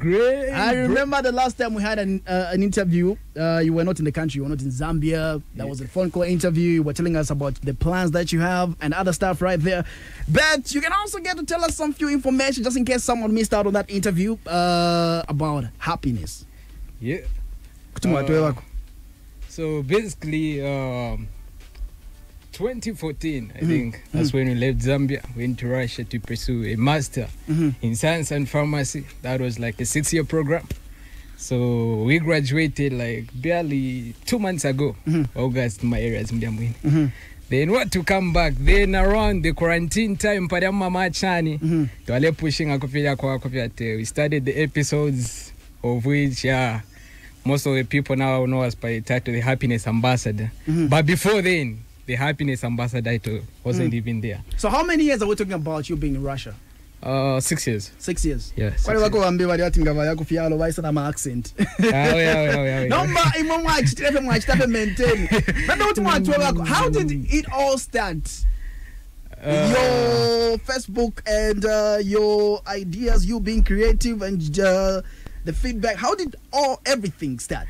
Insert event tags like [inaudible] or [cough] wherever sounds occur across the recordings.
great. I remember the last time we had an, uh, an interview. Uh, you were not in the country, you were not in Zambia. That was a phone call interview. You were telling us about the plans that you have and other stuff right there. But you can also get to tell us some few information just in case someone missed out on that interview uh, about happiness. Yeah. Uh. So basically, um, 2014, I Mhm. think, that's when we left Zambia, went to Russia to pursue a master Mhm. in science and pharmacy. That was like a six year program. So we graduated like barely two months ago. August, my areas, Mdiamwini. Mhm. Then what to come back? Then around the quarantine time, pale mama chani, twale pushing kwa akupira We started the episodes of which, yeah, most of the people now know us by the title The Happiness Ambassador. Mhm. But before then, the Happiness Ambassador title wasn't Mm. even there. So how many years are we talking about you being in Russia? Uh, six years. Six years. Yes. six kwali years. wako wambi bali ati ngava yakufyalo vaisana ma-accent Ah, nomba maintain wako how did it all start Uh, your facebook and uh, your ideas you being creative and uh, the feedback how did all everything start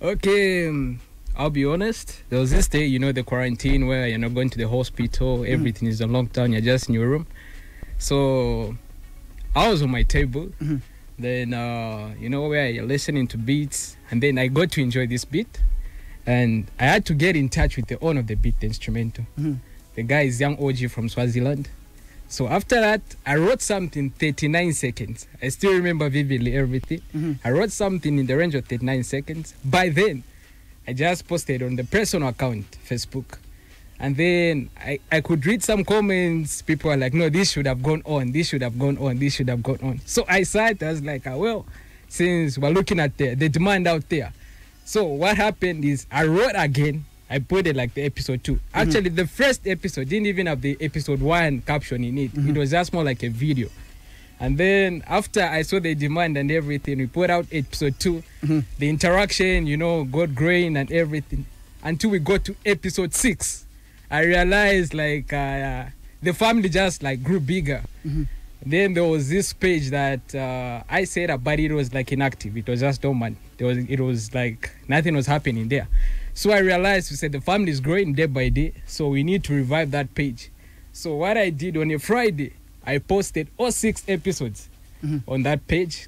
Okay, um, I'll be honest. There was this day, you know, the quarantine where you're not going to the hospital, everything is on lockdown, you're just in your room. So I was on my table. Mhm. Then, uh, you know, where you're listening to beats, and then I got to enjoy this beat. And I had to get in touch with the owner of the beat, the instrumental. Mhm. The guy is Young OG from Swaziland. So after that, I wrote something 39 seconds. I still remember vividly everything. Mhm. I wrote something in the range of 39 seconds. By then, I just posted on the personal account, Facebook. And then I, I could read some comments. People are like, no, this should have gone on. This should have gone on. This should have gone on. So I sat, I was like, ah, well, since we're looking at the, the demand out there. So what happened is I wrote again. I put it like the episode 2 Actually, the first episode didn't even have the episode one caption in it. It was just more like a video. And then after I saw the demand and everything, we put out episode 2 Mhm. The interaction, you know, got growing and everything. Until we got to episode six, I realized like uh, the family just like grew bigger. Mhm. Then there was this page that uh, I said but it was like inactive. It was just dormant. There was it was like nothing was happening there. So I realized we said the family is growing day by day, so we need to revive that page. So what I did on a Friday, I posted all six episodes Mhm. on that page,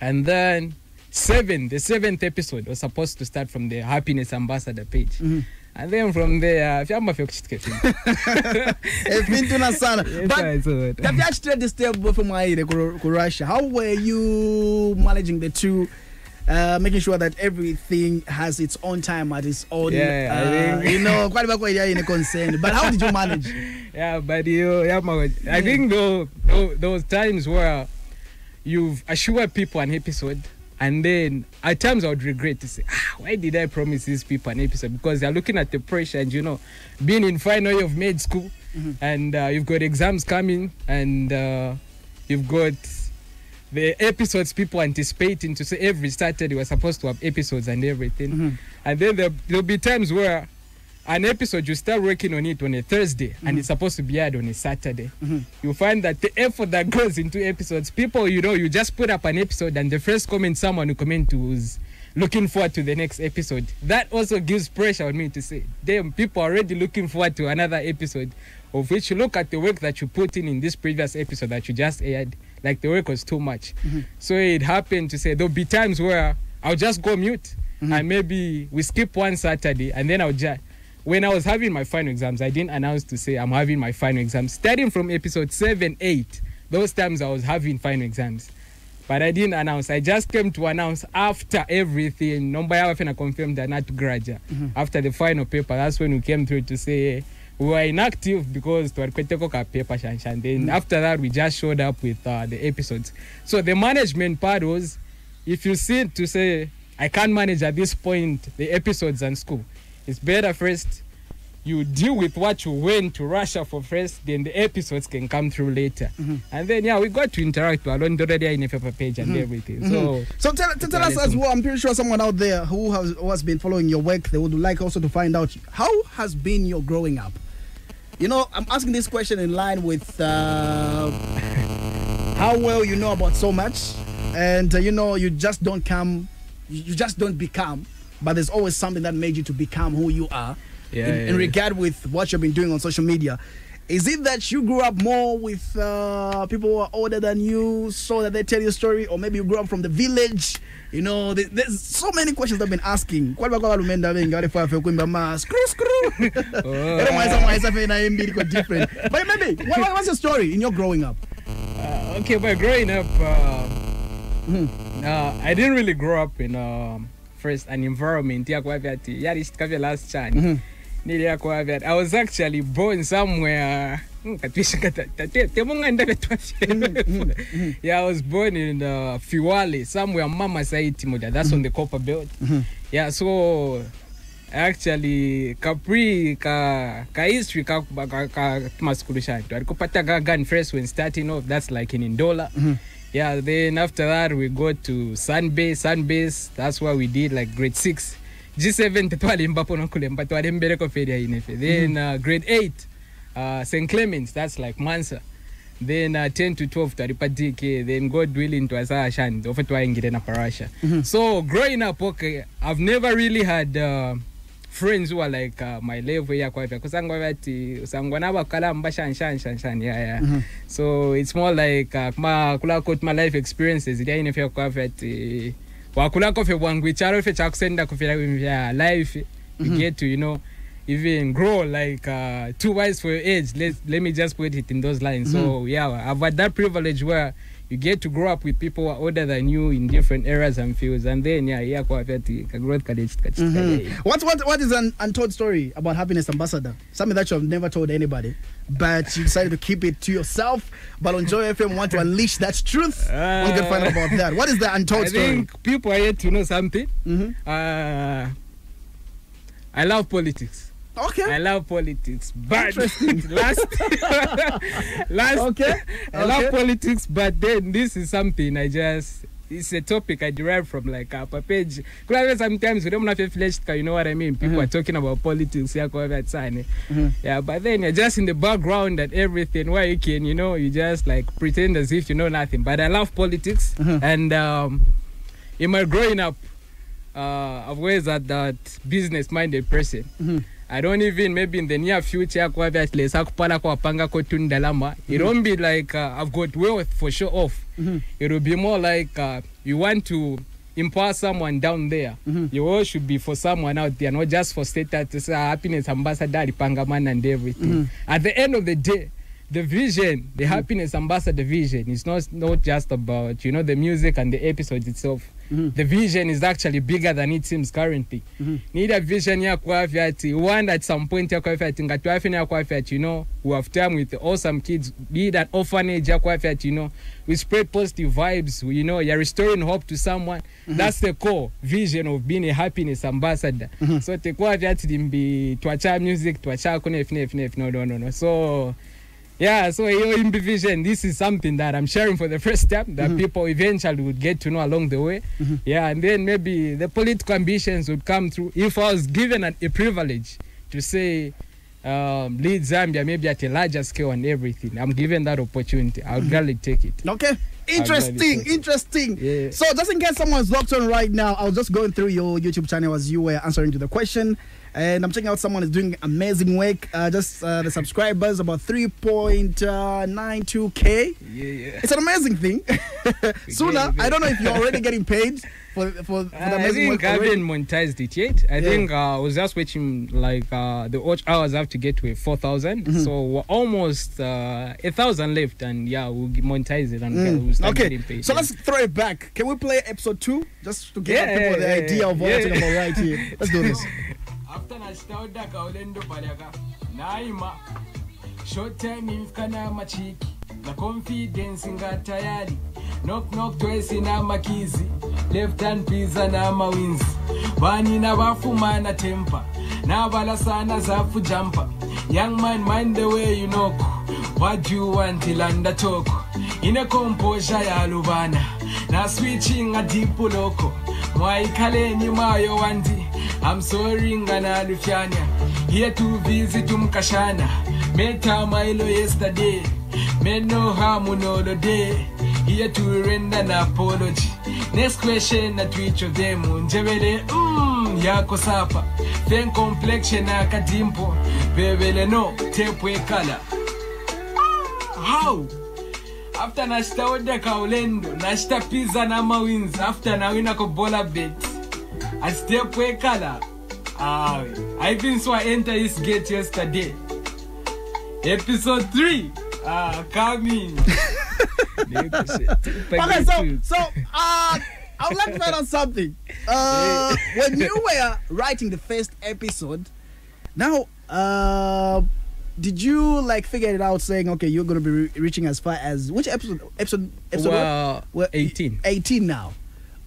and then seven, the seventh episode was supposed to start from the Happiness Ambassador page, Mhm. and then from there, vyama vya kuchitika chini. epintuna sana Yes, but I it. tavyachitire step mwaire ku ku russia how were you managing the two Uh, making sure that everything has its own time at its own Yeah, I uh, think- you know quite kwali vakwaida ine concern but how did you manage [laughs] yeah, but you, yeah, my, I think though, though those times where you've assured people an episode, and then at times I would regret to say, ah, why did I promise these people an episode? Because they're looking at the pressure, and you know, being in final year of med school, and uh, you've got exams coming, and uh, you've got the episodes people anticipating to say every Saturday we're supposed to have episodes and everything. Mhm. And then there, there'll be times where an episode you start working on it on a Thursday and mm-hmm. it's supposed to be aired on a Saturday. Mhm. You find that the effort that goes into episodes, people, you know, you just put up an episode and the first comment someone who comment is looking forward to the next episode. That also gives pressure on me to say, damn, people are already looking forward to another episode. Of which you look at the work that you put in in this previous episode that you just aired, like the work was too much. Mm-hmm. So it happened to say there'll be times where I'll just go mute mm-hmm. and maybe we skip one Saturday and then I'll just. When I was having my final exams, I didn't announce to say I'm having my final exams. Starting from episode 7, 8, those times I was having final exams. But I didn't announce. I just came to announce after everything. Nobody ever confirmed that not graduate. After the final paper, that's when we came through to say we were inactive because tuwalikweteko ka paper shanshan. Then after that, we just showed up with uh, the episodes. So the management part was, if you see to say I can't manage at this point the episodes and school, it's better first you deal with what you went to Russia for first, then the episodes can come through later. And then yeah, we got to interact with Alon already in a paper page and everything. So so tell, tell, tell us as well i'm pretty sure someone out there who has, who has been following your work they would like also to find out how has been your growing up? You know i'm asking this question in line with uh, [laughs] how well you know about so much. And uh, you know you just don't come, you just don't become, but there's always something that made you to become who you are. Yeah, in, yeah, in regard with what you've been doing on social media. Is it that you grew up more with uh, people who are older than you, so that they tell you a story, or maybe you grew up from the village? You know, there- there's so many questions I've been asking. Kwali bakwa lumenda benga wale fa fe kwimba ma screw screw. [laughs] Era mwaisa mwaisa fe na imbi liko different. But maybe what, what- what's your story in your growing up? Uh, okay, but growing up, uh, uh, I didn't really grow up in um, first an environment yakwavati yarishikavya last chan nili yakwavati I was actually born somewhere mm, temunganda yeah I was born in uh, Fiwale somewhere mama site moja that's on the copper belt yeah so actually kapri ka ka history ka ka, ka ka, alikupata ka gun first when starting off that's like in Indola yeah then after that we go to Sunbase Sunbase. That's why we did like grade 6 G7 [laughs] twalimba pono kulemba twalembereko feria inefe. Then uh, grade 8 uh, St Clements that's like Mansa. Then uh, 10 to 12 twalipa DK then God willing twasashani ofe twaingire na parasha. So growing up okay I've never really had uh, friends who are like uh, my level yakwavya kusangwa vati usangwa navakalamba shanshanshanshan yeah, yeah. so it's more like uh, kuma kulako my life experiences. Ilyainefya kwavya ti wakulako fe bwangu icharo fe chakusenda kufira vya life you get to you know even grow like uh, too wise for your age let, let me just put it in those lines so yeah i've had that privilege where you get to grow up with people who are older than you in different areas and fields and then yeah yeah kwa vyati ka growth Mhm. What what what is an untold story about happiness ambassador? Something that you have never told anybody, but you decided to keep it to yourself. But on Joy FM, want to unleash that truth. we can find out about that. What is the untold I story? I think people are yet to know something Mhm. uh, I love politics I Okay. love politics, but [laughs] last, last, Okay, I love okay. politics, but then this is something I just. It's a topic I derive from like a page. Because sometimes we don't have a flesh, you know what I mean? People Mhm. are talking about politics, yeah, kwa vya tsane. Mhm. yeah. But then you're just in the background and everything. Where you can, you know, you just like pretend as if you know nothing. But I love politics, Mhm. and um, in my growing up, uh, I've always had that business-minded person. Mhm. I don't even maybe in the near future kwa vya lesa kupala kwa panga ko tundalama. It won't be like uh, I've got wealth for sure off. Mhm. It will be more like uh, you want to empower someone down there. Mhm. Your work should be for someone out there, not just for status, "Ah, happiness ambassador, pangaman and everything. Mhm. At the end of the day, the vision, the happiness ambassador vision is not not just about you know the music and the episode itself. Mhm. The vision is actually bigger than it seems currently. Need a vision ya kwafya ati one at some point ya kwafya ati ngatwafe ya kwafya ati you know we have time with awesome kids be it an orphanage ya kwafya ati you know we spread positive vibes you know you're restoring hope to someone that's the core vision of being a happiness ambassador Mhm. so tekwafya ati dimbi twacha music twacha kune fine fine no no no no so yeah so hiyo imbi vision this is something that i'm sharing for the first time that Mhm. people eventually would get to know along the way Mhm. yeah and then maybe the political ambitions would come through if i was given an, a privilege to say um, lead zambia maybe at a larger scale and everything i'm given that opportunity i would gladly take it Okay. Interesting. Interesting. Yeah. So just in case someone's locked on right now, I was just going through your YouTube channel as you were answering to the question. And I'm checking out someone is doing amazing work. Uh, just uh, the subscribers about 3.92k. yeah yeah It's an amazing thing. [laughs] [laughs] Sooner. I don't know if you're already getting paid for for, for the I amazing think work I haven't monetized it yet. I Yeah. think uh, I was just watching like uh, the watch hours I have to get to a 4,000. Mhm. So we're almost uh, a thousand left, and yeah, we'll monetize it and Mm. we'll start Okay, getting paid. so let's throw it back. Can we play episode two just to give Yeah, people the idea of what yeah. we're talking about right here? Let's do this. [laughs] after nachitaoda kaulendo palaka naima. Short time ifukana machiki. Na confidence nga tayari. Knock knock twice na makizi. Left hand pizza na mawinzi. Banina bafumana temper. Nabalasana zafu jumper. Young man mind the way you knock. What do you want till undertalk ine composure ya lubana. Na switching a deep loko mwaikhaleni mayo wandi I'm sorry ngana lufyanya. Here to visit umkashana a milo yesterday. Met no harm on the day. Here to render an apology. Next question na twitch of them. Njebele mm, yako sapa. Then complexion akadimpo bebele no tepwe kala how? After nashita oda kaulendo nashita pizza na mawins. After nawina kobola bet asitepu ekala awe aivinso enter this gate yesterday episode 3 ah coming [laughs] Okay, so so uh, I would like to find out something. [laughs] Uh, when you were writing the first episode, now uh, did you like figure it out, saying okay, you're gonna be re- reaching as far as which episode? Episode episode what? well, Well, 18 18 now.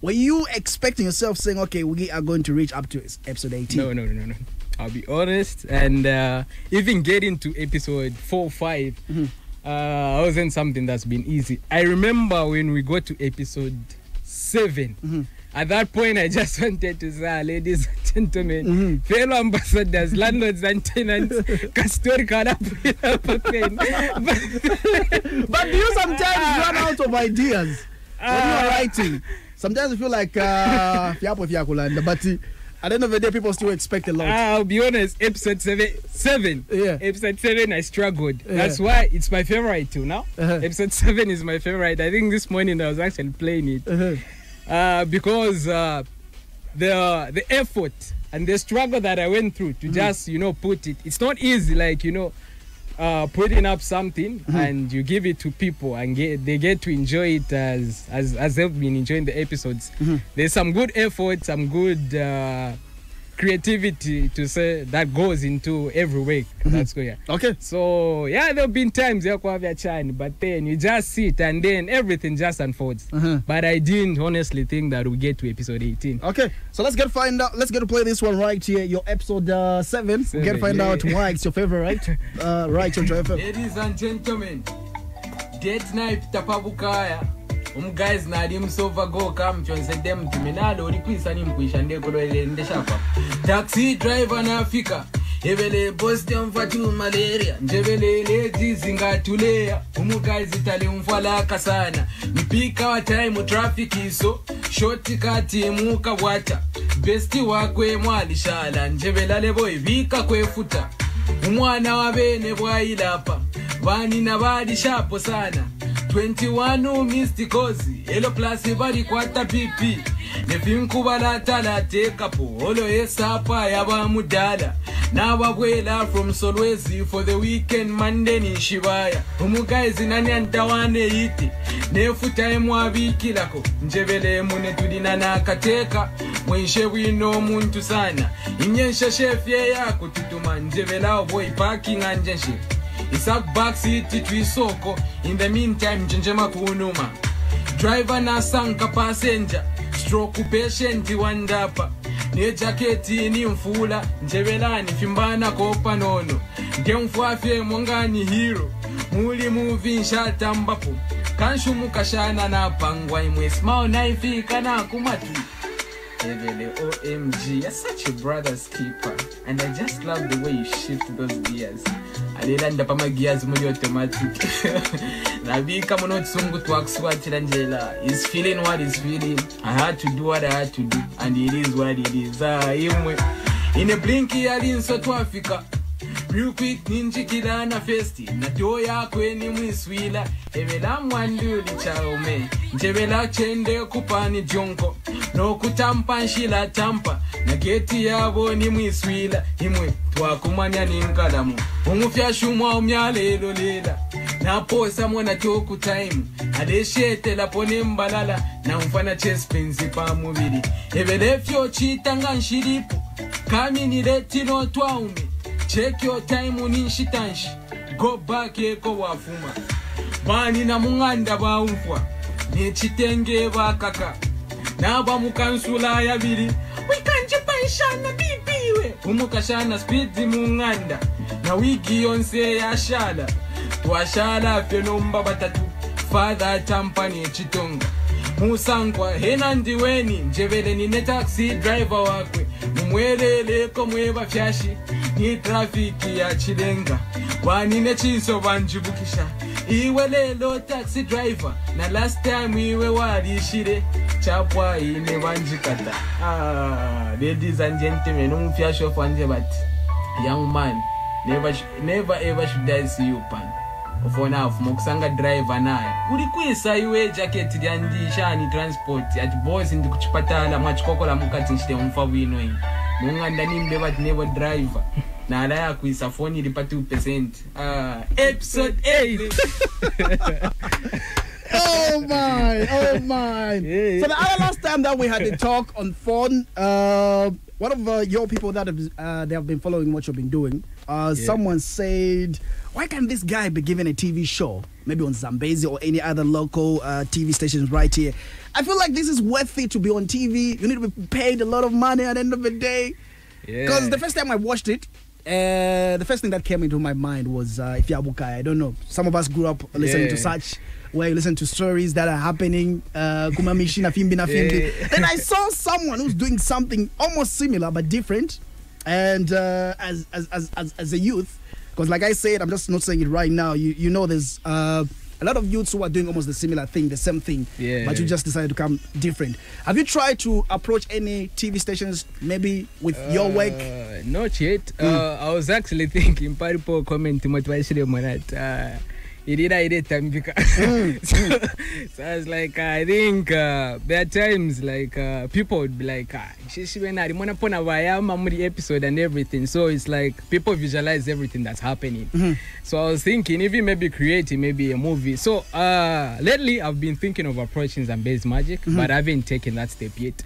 Were you expecting yourself saying okay, we are going to reach up to episode 18? no no no no no i'll be honest and uh, even getting to episode 4 5 Mhm. uh, wasn't something that's been easy i remember when we got to episode 7 Mhm. At that point, I just [laughs] wanted to say, "Ah, ladies and gentlemen, Mhm. fellow ambassadors, landlords and tenants, [laughs] Castori [laughs] But do you sometimes run out of ideas when you are Ah. writing? Sometimes I feel like uh, [laughs] fiapo but uh, at the end of the day, people still expect a lot. I'll be honest, episode seven, seven, Yeah. episode seven, I struggled. Yeah. That's why it's my favorite too now. Uh-huh. Episode seven is my favorite. I think this morning I was actually playing it Uh-huh. uh, because uh, the the effort and the struggle that I went through to just you know put it. It's not easy, like you know. Uh, putting up something and you give it to people and get, they get to enjoy it as as as they've been enjoying the episodes. There's some good effort, some good uh, creativity to say that goes into every week. That's good. Yeah. Okay. So yeah, there've been times ya kuavya chani, but then you just sit and then everything just unfolds. Uh-huh. But I didn't honestly think that we get to episode 18. Okay, so let's get find out. Let's get to play this one right here. Your episode uh, seven. we get to find yeah. out why it's your favorite, right? [laughs] Uh, right on Joy Ladies and gentlemen, date night tapabukaya omugayizi nalimsova goka mchonsedde mtiminado olikwisa nimkwisha ndekololendeshakwa taxi driver nafika yevele posti amfatimu malaria. Njeveleleji zingatuleya umugayizi talimfwalaka sana mpika wa time traffic iso. Shoti kati muka bwata besti wakwe mwalishala njevelale boivika kwefuta umwana wa bene bwayilapa vanina balishapo sana. 21 mistikozi elo plasi bali kwata pipi nefinkubalatalateekapo olo esapa yabamudaala n'ababwela from solwezi for the weekend monday ninshibaya omugaezi nani antawana iti? Nefutaimu abiikirako njebelemu netulina n'akateeka mwenshe bwina omuntu saana inye nsheshe efyeyaku tutuma njebela obwoipakinga nje. Isak backseat twisoko. In the meantime njenjema kunuma driver nasanka passenger. Stroke patient wandapa. Nejaketi nimfula njebelani fimbana kopa nono. Ngemfwafye mongani hero. Muli muvi nshatambapo kanshumukashana napangwa imwe. Smao naifika nakumatu Ebele, OMG, you're such a brother's keeper. And I just love the way you shift those gears. Aliranda pama gears muri automatic. [laughs] Nabika muno twakuswatira njela is feeling what is feeling. I had to do what i had to do and it is what it is. Ah imwe in a blink yalinso twafika real ninjikilana festi nato yakweni mwiswila. Evela mwanduli chaume njevela chende kupani jonko. Nokutampa nshila tampa na geti yavo ni mwiswila. Imwe twakumanya ninkalamu umufyashumwa umyalelolila naposamo nachoku time adeshetelapo nembalala naumfana chespenzi pamuvili evelefyo chitanga nshilipo kaminile tino twaume take your time ninshitanshi go back eko wavuma vani namuŋanda vaumbwa nechitenge vakaka navamukansula yaviri wikanjipaishana bibiwe umukashana spidi muŋanda na wigi yonse yashala twashala fye nomba vatatu fadha tampa nechitonga musankwa henandiweni njeveleni netaxi driver wakwe mumweleleko mwebafyashi ni trafiki ya chilenga. Wani nechiso banjibukisha iwe lelo taxi driver na last time iwe walishire. Chapwa ine vanjikata. Ah, ladies and gentlemen umfyashof wanje but young man never, never ever should i see you pan ufonavuma kusanga driver naye. Uri kuisa iwe jaketi lyandishani transport? Ati bosi ndi kuchipatala mwachikokola mukati nchite mfa bwino ine mung'anda nimbe vati nevo driver? Nala yakuisa foni iri pa 2 percent? Ah, episode 8 [laughs] oh my, oh my. [laughs] Yeah. So the other last time that we had a talk on phone, uh, one of uh, your people that have, uh, they have been following what you've been doing, uh, Yeah. someone said, why can't this guy be given a TV show, maybe on Zambezi or any other local uh, TV stations right here? I feel like this is worth it to be on TV. You need to be paid a lot of money at the end of the day. Because Yeah. the first time I watched it, uh, the first thing that came into my mind was uh, Ifyabukai. I don't know. Some of us grew up listening to such, where you listen to stories that are happening. Uh, Kumamishi na fimbi na fimbi. Yeah. Then I saw someone who's doing something almost similar but different. And uh, as, as, as, as, as a youth, because like I said, I'm just not saying it right now. You, you know, there's uh, a lot of youths who are doing almost the similar thing, the same thing, Yeah. but you just decided to come different. Have you tried to approach any TV stations, maybe with your work? Uh, not yet. Uh, I was actually [laughs] thinking paripo comment motivashire monat. Uh, irira iretambika [laughs] so, so I was like, uh, I think uh, there are times like uh, people would be like, shishivena rimona pona vayama muri episode and everything. So it's like people visualize everything that's happening. So I was thinking, even maybe creating maybe a movie. So uh, lately I've been thinking of approaching Zambezi Magic, but I haven't taken that step yet.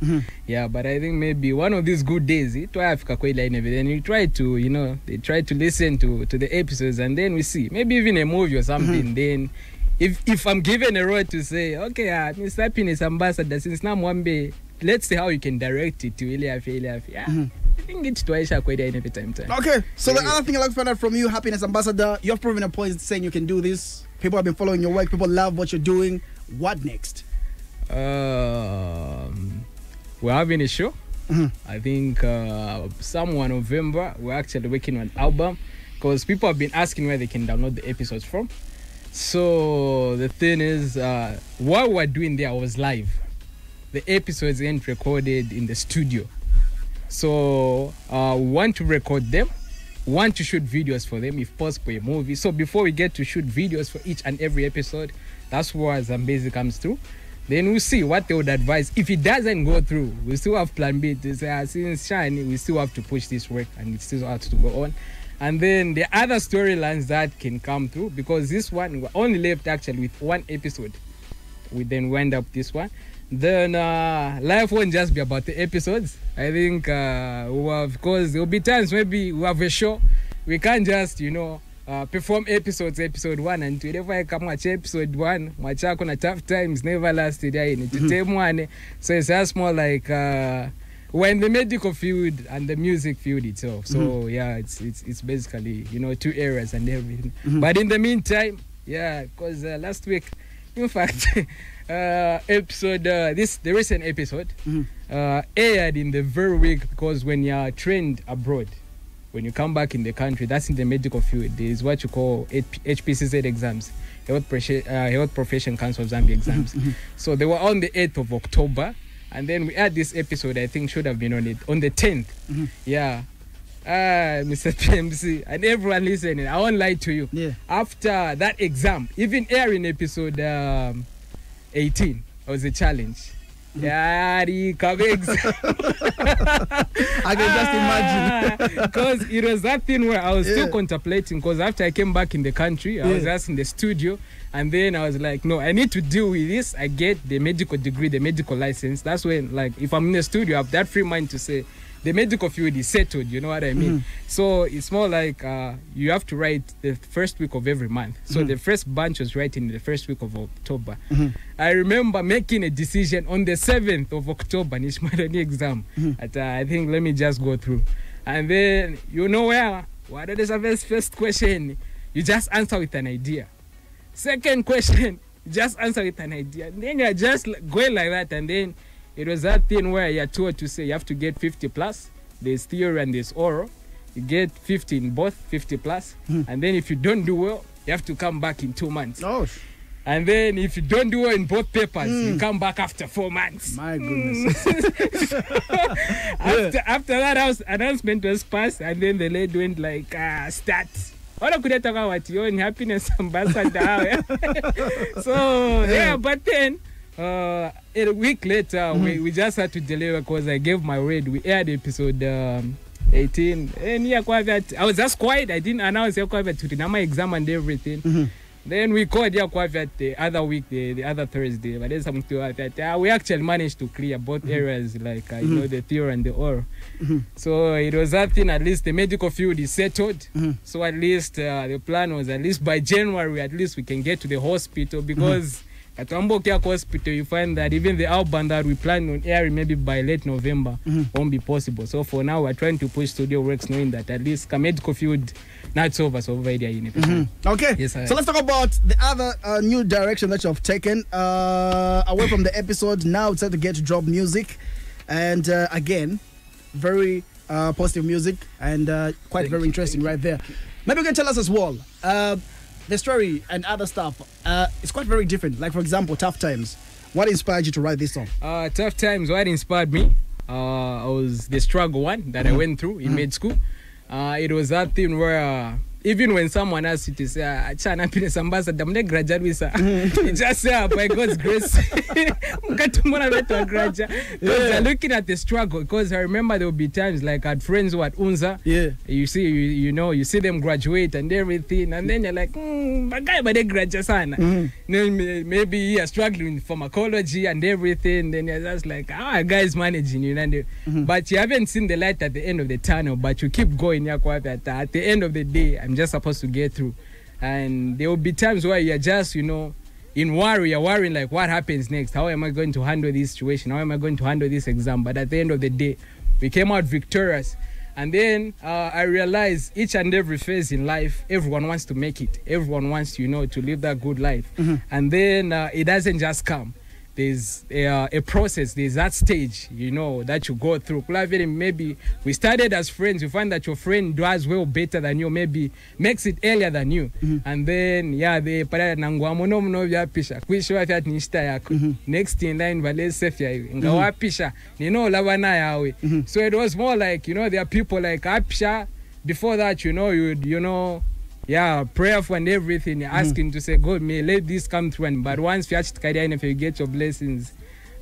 Yeah, but I think maybe one of these good days, it will Africa Kwela in then you try to, you know, they try to listen to to the episodes and then we see maybe even a movie or something. Then if if I'm given a role to say, okay, uh, Mr. Happiness Ambassador, since now Mwambe, let's see how you can direct it to Iliafi Iliafi. Yeah. I think it's Twaisha in every time time. Okay, so the other thing I'd like to find out from you, happiness ambassador, you've proven a point saying you can do this. People have been following your work. People love what you're doing. What next? Um, we're having a show. Mhm. I think uh, somewhere November we're actually working on an album because people have been asking where they can download the episodes from. So the thing is, uh, what we're doing there was live. The episodes ain't recorded in the studio. So uh, we want to record them, want to shoot videos for them if possible, a movie. So before we get to shoot videos for each and every episode, that's where Zambezi comes through. Then we'll see what they would advise. If it doesn't go through, we still have plan B to say, ah, since Shiny, we still have to push this work and it still has to go on. And then the other storylines that can come through, because this one, we're only left actually with one episode. We then wind up this one. Then uh, life won't just be about the episodes. I think uh, we have, because there'll be times maybe we have a show, we can't just, you know, uh, perform episodes, episode one and two. If I come watch episode one, mwachako na tough times never lasted. i need to tell one. So it's just more like uh, we're in the medical field and the music field itself. So yeah, it's it's it's basically you know two areas and everything. But in the meantime, yeah, because uh, last week, [laughs] in fact, uh, episode uh, this the recent episode Mhm. uh, aired in the very week because when you're trained abroad, when you come back in the country, that's in the medical field. There is what you call HPCZ exams, Health, Profe- uh, Health Profession Council of Zambia exams. So they were on the 8th of October, and then we had this episode. I think should have been on it on the 10th. Yeah. Ah, Mr. [laughs] PMC and everyone listening, I won't lie to you. Yeah. After that exam, even airing episode um, 18 was a challenge. Yeah, the cover. I can just imagine. Ah, because it was that thing where I was Yeah. still contemplating. Because after I came back in the country, I was Yeah. just in the studio. And then I was like, no, I need to deal with this. I get the medical degree, the medical license. That's when, like, if I'm in the studio, I have that free mind to say, the medical field is settled. You know what I mean? mm. So it's more like uh, you have to write the first week of every month. So mm. the first bunch was writing the first week of October. mm-hmm. I remember making a decision on the 7th of October, Nishmadani exam. mm. At, uh, I think, let me just go through. And then, you know where? What is the first, first question? You just answer with an idea. Second question, [laughs] just answer with an idea. And then you're just going like that. And then it was that thing where you're told to say you have to get 50 plus. There's theory and there's oral. You get 50 in both, 50 plus. And then if you don't do well, you have to come back in two months. Oh, And then if you don't do well in both papers, Mm. you come back after four months. my goodness. [laughs] after, after that house announcement was passed and then the lady went like uh, start wala kuleta kwa wati yo ni happiness [laughs] ambassador [laughs] so yeah but then uh, a week later mm-hmm. we, we just had to deliver because i gave my word we aired episode um, 18 and yeah kwa that i was just quiet i didn't announce yeah kwa that to my exam and everything Mhm. then we called yeah kwa that the other week the, the other thursday but then something to that uh, we actually managed to clear both mm-hmm. areas like uh, you mm-hmm. know the theory and the oral Mm-hmm. so it was that thing at least the medical field is settled Mm-hmm. so at least uh, the plan was at least by january at least we can get to the hospital because at Wambokiak hospital you find that even the outbound that we plan on airing maybe by late november Mhm. won't be possible so for now we're trying to push studio works knowing that at least the medical field not over so over there in Mhm. Okay. Yes, sir. so let's talk about the other uh, new direction that you have taken uh, away from the episode. Now it's time to get to drop music, and uh, again, very uh, positive music and uh, quite Thank very you, interesting thank right there. Maybe you can tell us as well. The story and other stuff uh, is quite very different. Like for example, tough times. What inspired you to write this song? Uh, tough times. What inspired me uh, was the struggle one that I went through in med school. Uh, it was that thing where uh, even when someone asks you to say, "Achana happiness ambassador," I'm not graduate with [laughs] sir. Just say, "Ah, by God's grace, [laughs] mkatumona wetu wa graduate." Because Yeah. Looking at the struggle. Because I remember there would be times like I had friends who at Unza. Yeah. You see, you, you know, you see them graduate and everything, and then you're like, mm, guy, but they graduate sana. Mhm. Then maybe you're struggling with pharmacology and everything. Then you're just like, ah, guys managing, you know. Mhm. But you haven't seen the light at the end of the tunnel. But you keep going. At the end of the day, I'm just supposed to get through. And there will be times where you're just, you know, in worry. You're worrying like, what happens next? How am I going to handle this situation? How am I going to handle this exam? But at the end of the day, we came out victorious. And then uh, I realized each and every phase in life, everyone wants to make it. Everyone wants, you know, to live that good life. Mhm. And then uh, it doesn't just come. There's a, a process. There's that stage, you know, that you go through. Maybe we started as friends. You find that your friend does well better than you, maybe makes it earlier than you. And then, yeah, they pala nangwa muno muno vyapisha. Kuishiwa vyat nishita yako. Mhm. Next in line vale safe ya iwe. Ngawapisha. Nino labana yawe. Mhm. So it was more like, you know, there are people like Apisha. Before that, you know, you would, you know, yeah, prayerful and everything. You're asking to say, God, may let this come through. And but once you if you get your blessings,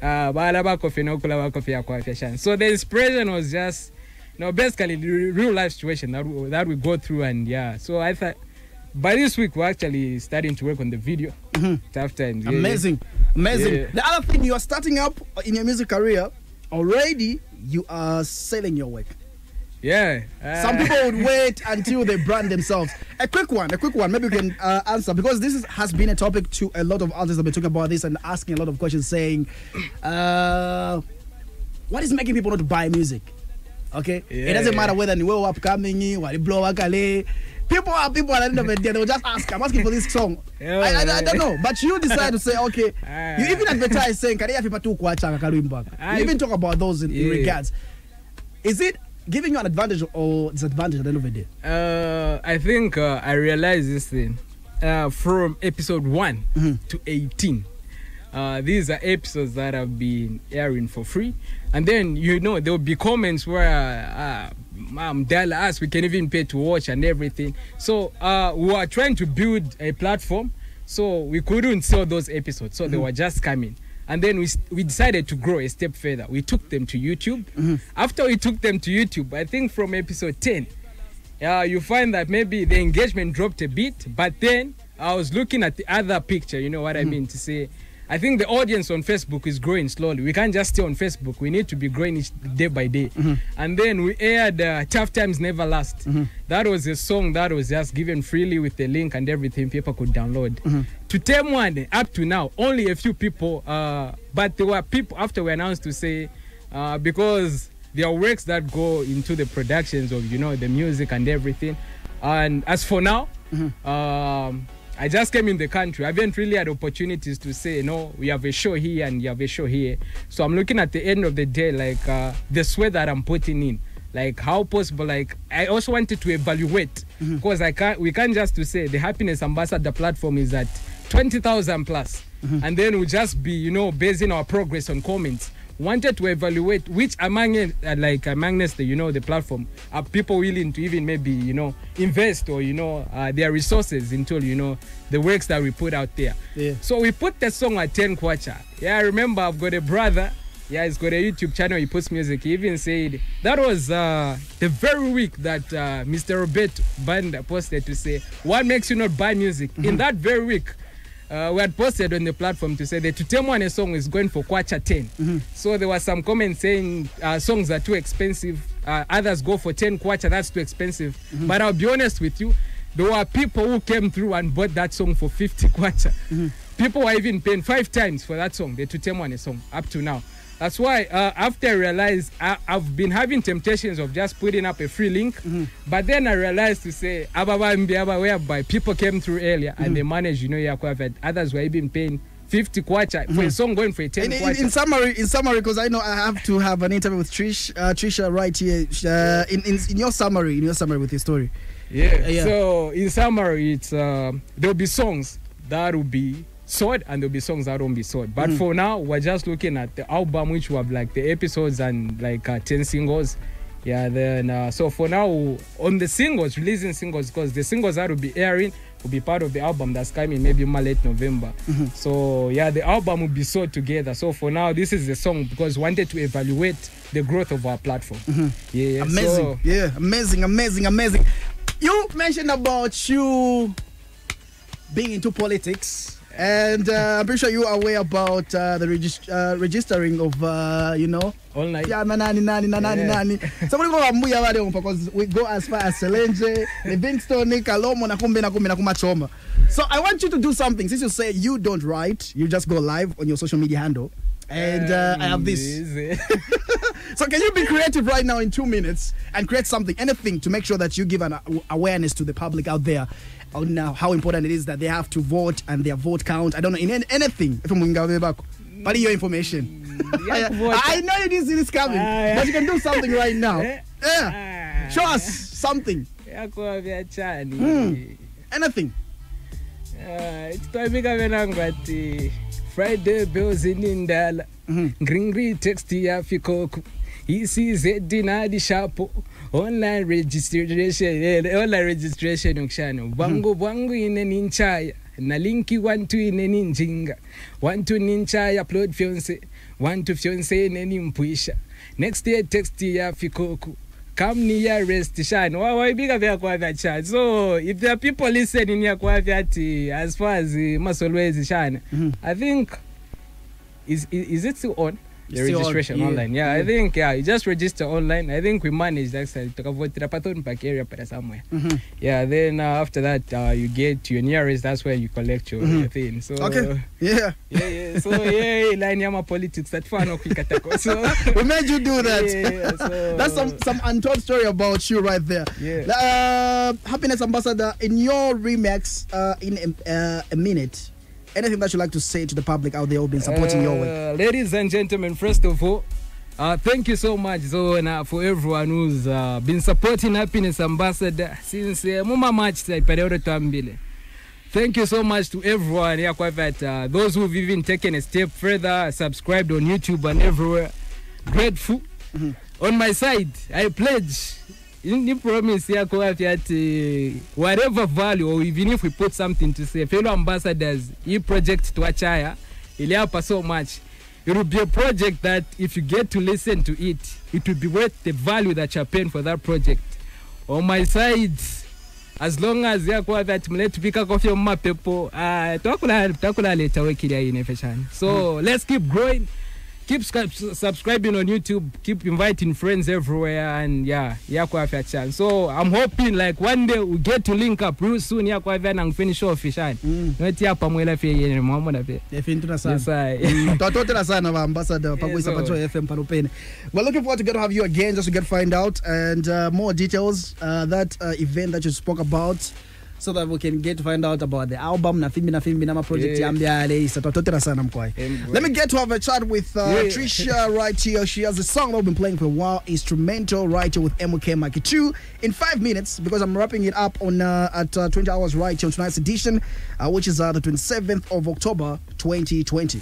uh, bala bako fe na okula bako afya so the inspiration was just, you know, basically the real life situation that we, that we go through. And yeah, so I thought by this week we're actually starting to work on the video. Mhm. Tough times. yeah. Amazing, amazing. Yeah. The other thing you are starting up in your music career already. You are selling your work. Yeah. uh, Some people would [laughs] wait until they brand themselves. A quick one, a quick one. Maybe you can uh, answer because this is, has been a topic to a lot of artists have been talking about this and asking a lot of questions, saying, uh, "What is making people not buy music?" Okay, it doesn't Yeah. matter whether you were upcoming, or blow akale. People are people at the end of the day. They will just ask, "I'm asking for this song." Yeah. I, I, I don't know, but you decide to say, "Okay." You even advertise saying, "Kariya fipa tu kuacha kakalwimba." I- You even talk about those in, in regards. Is it giving you an advantage or disadvantage at the end of the day? Uh, I think uh, I realized this thing uh, from episode one Mhm. to 18. Uh, these are episodes that have been airing for free. And then, you know, there will be comments where, uh, Mom, dial us, we can even pay to watch and everything. So, uh, we are trying to build a platform. So, we couldn't sell those episodes. So, they were just coming. And then we, we decided to grow a step further. We took them to YouTube. After we took them to YouTube, I think from episode 10, uh, you find that maybe the engagement dropped a bit, but then I was looking at the other picture, you know what I mean to say. I think the audience on Facebook is growing slowly. We can't just stay on Facebook. We need to be growing each day by day. And then we aired uh, Tough Times Never Last. That was a song that was just given freely with the link and everything people could download. To Tem One, up to now, only a few people, uh, but there were people after we announced to say, uh, because there are works that go into the productions of you know the music and everything and as for now um, i just came in the country i haven't really had opportunities to say no we have a show here and you have a show here so i'm looking at the end of the day like uh, the sweat that i'm putting in like how possible like i also wanted to evaluate Mhm. because i can't we can't just to say the happiness ambassador platform is at 20000 plus Mhm. and then we just be you know basing our progress on comments wanted to evaluate which among it, uh, like among us the you know the platform are people willing to even maybe you know invest or you know uh, their resources into you know the works that we put out there. Yeah. so we put the song at 10 kwacha. Yeah i remember i've got a brother. Yeah he's got a youtube channel. He puts music. He even said that was uh, the very week that uh, mr robert banda posted to say what makes you not buy music? In that very week uh, we had posted on the platform to say the Tutemwane song is going for Kwacha 10. Mhm. So there was some comments saying uh, songs are too expensive. Uh, others go for 10 Kwacha, that's too expensive. But I'll be honest with you, there were people who came through and bought that song for 50 [laughs] Kwacha. People were even paying five times for that song, the Tutemwane song, up to now. That's why uh, after I realized I, I've been having temptations of just putting up a free link, but then I realized to say Ababa Aba whereby people came through earlier and they managed, you know, a- others were even paying 50 kwacha for a song going for a 10 In, in, in summary, in summary, because I know I have to have an interview with Trish, uh, Trisha right here. Uh, in, in in your summary, in your summary with your story. Yeah. Yeah. So in summary, it's um, there'll be songs that will be sold and there'll be songs that won't be sold. But Mhm. for now, we're just looking at the album, which will have like the episodes and like uh, ten singles. Yeah. Then uh, so for now, on the singles, releasing singles, because the singles that will be airing will be part of the album that's coming maybe more late November. Mhm. So yeah, the album will be sold together. So for now, this is the song because we wanted to evaluate the growth of our platform. Mhm. Yeah. Amazing. So, yeah, amazing, amazing, amazing. You mentioned about you being into politics. And uh, I'm pretty sure you are aware about uh, the regist- uh, registering of, uh, you know, all night. yeah, na nani nani na nani Yeah. nani. So we go wale because we go as far as Serenje, Livingstone, Kalomo, na kumbe na kumbe na kumachoma. So I want you to do something. Since you say you don't write, you just go live on your social media handle. And uh, I have this. [laughs] So can you be creative right now in two minutes and create something, anything to make sure that you give an awareness to the public out there on uh, how important it is that they have to vote and their vote count. I don't know in anything. If I'm going back, but your information. Yeah. [laughs] I know you didn't see this coming, Ah, but you can do something right now. [laughs] Eh? Yeah, Ah. show us something, Hmm. anything. titwavika venangu ati friday bills inindala Mhm. ngringri text yafikoku isizedinadi shapo online registration eh, online registration kushana bwangu bwangu ine ninchaya na linki wantu ine ninjinga wantu ninchaya upload fyonse wantu fiance ine nimpwisha next year text ya fikoku. Come near rest shani waibika vyakwavya cha. So if there are people listening yakwavya ati as far as uh, masolwezi shana -hmm. i think is, is is it still on the Still on, registration yeah, online. Yeah, i think yeah you just register online. I think we managed actually tukavotera pathon park area para somewhere. Mhm. yeah then uh, after that uh, you get to your nearest that's where you collect your, Mhm. your thing. So Okay. [laughs] Yeah, yeah yeah. So [laughs] yeah line yama politics that no kwikatako [laughs] so we made you do that. Yeah, so- That's some some untold story about you right there. yeah. Uh, happiness ambassador, in your remix, uh, in uh, a minute, anything that you'd like to say to the public out there who've been supporting your work? Uh, Ladies and gentlemen, first of all, uh, thank you so much, Zona, for everyone who's uh, been supporting Happiness Ambassador since uh, Muma March Period Tambile. Thank you so much to everyone here, uh, those who've even taken a step further, subscribed on YouTube and everywhere. Grateful. Mhm. On my side, I pledge. Ni promise yako wapi ati whatever value or even if we put something to say fellow ambassadors hii project tuachaya iliapa so much. It will be a project that if you get to listen to it it will be worth the value that you're paying for that project. On my side as long as yakuwa that mletupika kofya mumapepo uh, twakulaleta wekilya ine feshani so let's keep growing keep subscribing on youtube. Keep inviting friends everywhere and yeah yakwafya chan. So i'm hoping like one day we get to link up real soon yakwafya nang finish off fishani Mm. noti apa mwela fye yene mwamona fye Definitively sana. yes i. twatotera sana vaambassador pakuisa so- fm panopene we're looking forward to get to have you again just to get find out and uh, more details uh, that uh, event that you spoke about so that we can get to find out about the album nafimbi nafimbi nama project Yeah. yambyale isatwatotera sana mkwai. Let me get to have a chat with uh, Yeah. trisha right here. She has a song that we've been playing for a while instrumental right here with mk maki 2 in five minutes because i'm wrapping it up on uh, at uh, 20 hours right here on tonight's edition uh, which is uh, the 27th of october 2020